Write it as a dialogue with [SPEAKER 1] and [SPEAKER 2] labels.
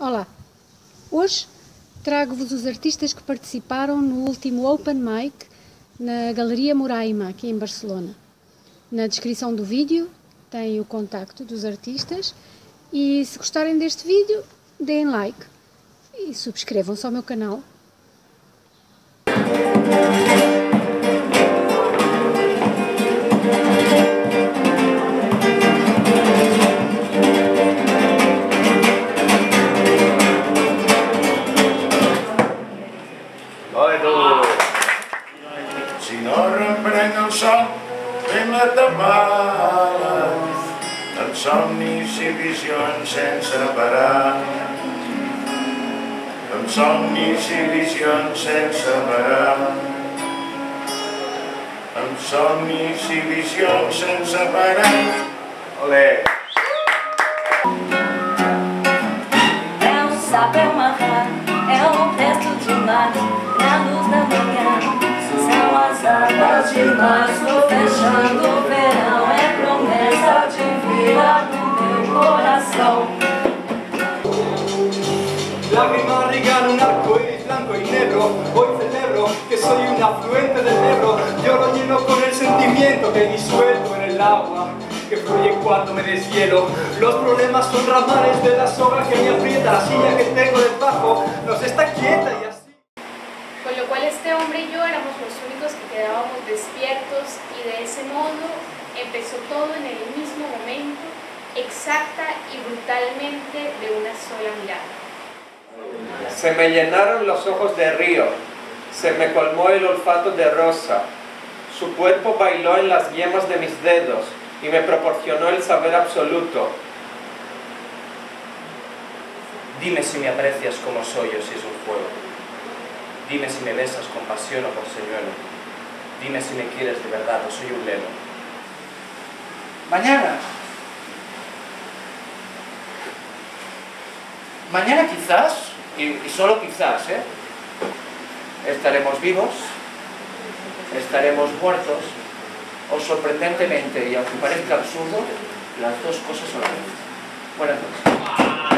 [SPEAKER 1] Olá! Hoje trago-vos os artistas que participaram no último Open Mic na Galeria Moraima, aqui em Barcelona. Na descrição do vídeo tem o contacto dos artistas e se gostarem deste vídeo, deem like e subscrevam-se ao meu canal.
[SPEAKER 2] cançó ben atrapada dels somnis i visions sense parar. Dels somnis i visions sense parar. Amb somnis i visions sense parar. Olé!
[SPEAKER 3] Não sabe amarrar, é o resto de mar, na luz da manhã. Águas de março Fechando o verão É promessa de vida no meu coração
[SPEAKER 4] Lágrimas riegan un arco iris blanco y negro. Hoy celebro que soy un afluente del Ebro. Yo lo lleno con el sentimiento que disuelto en el agua que fluye cuando me deshielo. Los problemas son ramales de la soga que me aprieta. La silla que tengo debajo nos está quieta y así.
[SPEAKER 5] Con lo cual este hombre y yo éramos los únicos que quedábamos despiertos y de ese modo empezó todo en el mismo momento, exacta y brutalmente de una sola mirada.
[SPEAKER 6] Se me llenaron los ojos de río, se me colmó el olfato de rosa. Su cuerpo bailó en las yemas de mis dedos y me proporcionó el saber absoluto.
[SPEAKER 7] Dime si me aprecias como soy o si es un juego. Dime si me besas con pasión o por señuelo. Dime si me quieres de verdad o soy un lelo.
[SPEAKER 8] Mañana. Mañana quizás, y, y solo quizás, ¿eh? estaremos vivos, estaremos muertos, o sorprendentemente, y aunque parezca absurdo, las dos cosas a la vez. Buenas noches.